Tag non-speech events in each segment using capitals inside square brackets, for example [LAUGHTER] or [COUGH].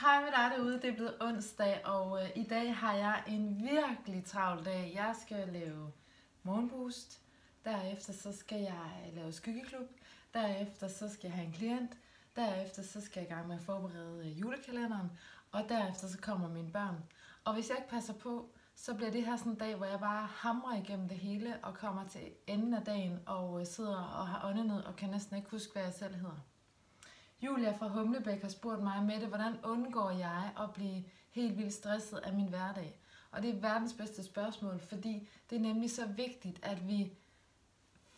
Hej med dig derude, det er blevet onsdag, og øh, i dag har jeg en virkelig travl dag. Jeg skal lave morgenboost, derefter så skal jeg øh, lave skyggeklub, derefter så skal jeg have en klient, derefter så skal jeg i gang med at forberede øh, julekalenderen, og derefter så kommer mine børn. Og hvis jeg ikke passer på, så bliver det her sådan en dag, hvor jeg bare hamrer igennem det hele og kommer til enden af dagen og øh, sidder og har åndenød og kan næsten ikke huske, hvad jeg selv hedder. Julia fra Humlebæk har spurgt mig, Mette, hvordan undgår jeg at blive helt vildt stresset af min hverdag? Og det er verdens bedste spørgsmål, fordi det er nemlig så vigtigt, at vi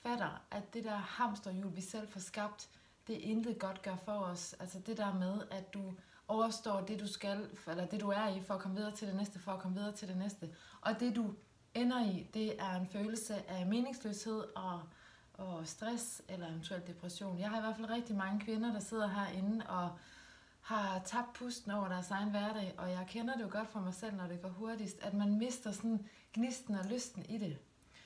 fatter, at det der hamsterhjul, vi selv får skabt, det er intet godt gør for os. Altså det der med, at du overstår det, du skal, eller det, du er i, for at komme videre til det næste, for at komme videre til det næste. Og det, du ender i, det er en følelse af meningsløshed og og stress eller eventuelt depression. Jeg har i hvert fald rigtig mange kvinder, der sidder herinde og har tabt pusten over deres egen hverdag, og jeg kender det jo godt for mig selv, når det går hurtigst, at man mister sådan gnisten og lysten i det.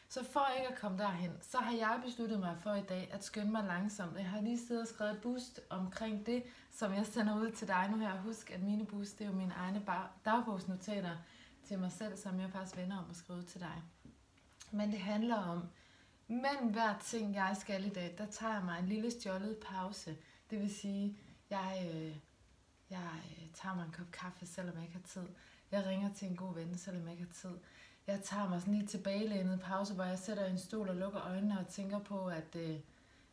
Så for ikke at komme derhen, så har jeg besluttet mig for i dag at skynde mig langsomt. Jeg har lige siddet og skrevet et boost omkring det, som jeg sender ud til dig nu her. Husk, at mine boost, det er jo mine egne dagbogsnotater til mig selv, som jeg faktisk vender om at skrive til dig. Men det handler om, mellem hver ting, jeg skal i dag, der tager jeg mig en lille stjålet pause. Det vil sige, jeg, øh, jeg øh, tager mig en kop kaffe, selvom jeg ikke har tid. Jeg ringer til en god ven, selvom jeg ikke har tid. Jeg tager mig sådan lige tilbagelænet pause, hvor jeg sætter en stol og lukker øjnene og tænker på, at øh,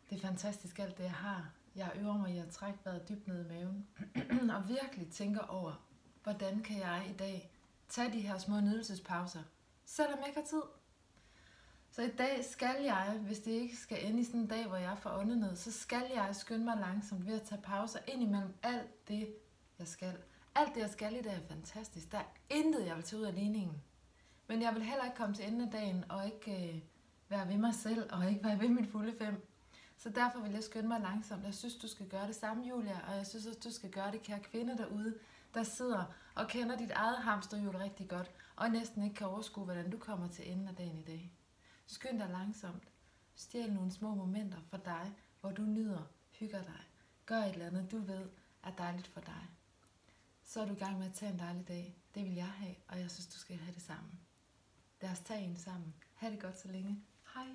det er fantastisk alt det, jeg har. Jeg øver mig i at trække vejret dybt ned i maven. [CLEARS THROAT] og virkelig tænker over, hvordan kan jeg i dag tage de her små nydelsespauser, selvom jeg ikke har tid. Så i dag skal jeg, hvis det ikke skal ende i sådan en dag, hvor jeg får åndenød, så skal jeg skynde mig langsomt ved at tage pauser ind imellem alt det, jeg skal. Alt det, jeg skal i dag er fantastisk. Der er intet, jeg vil tage ud af ligningen. Men jeg vil heller ikke komme til enden af dagen og ikke øh, være ved mig selv og ikke være ved mit fulde fem. Så derfor vil jeg skynde mig langsomt. Jeg synes, du skal gøre det samme, Julia, og jeg synes også, du skal gøre det, kære kvinde derude, der sidder og kender dit eget hamsterhjul rigtig godt, og næsten ikke kan overskue, hvordan du kommer til enden af dagen i dag. Skynd dig langsomt. Stjæl nogle små momenter for dig, hvor du nyder, hygger dig. Gør et eller andet, du ved er dejligt for dig. Så er du i gang med at tage en dejlig dag. Det vil jeg have, og jeg synes, du skal have det samme. Lad os tage en sammen. Ha' det godt så længe. Hej.